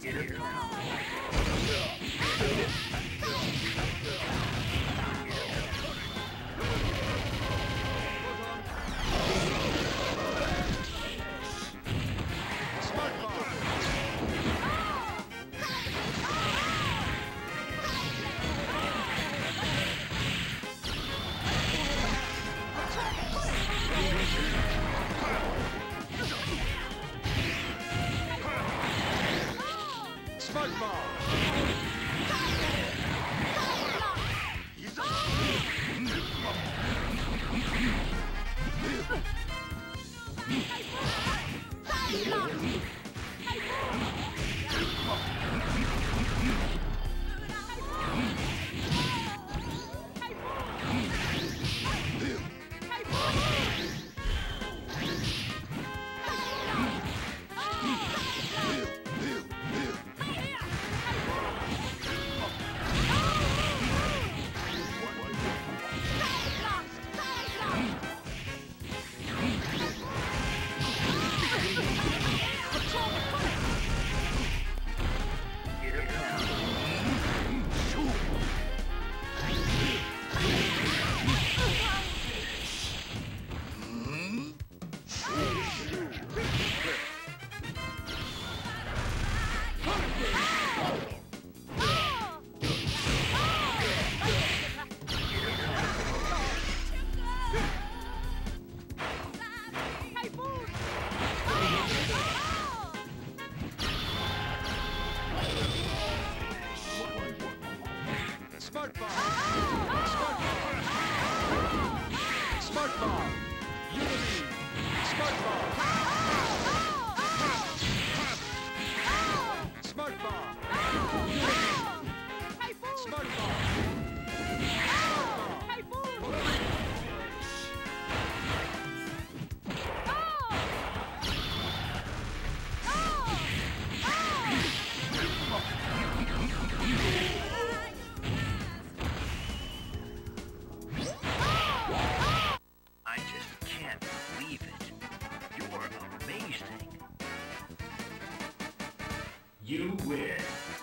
Get it! スパイクマンい Smart You win.